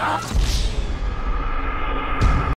Ah!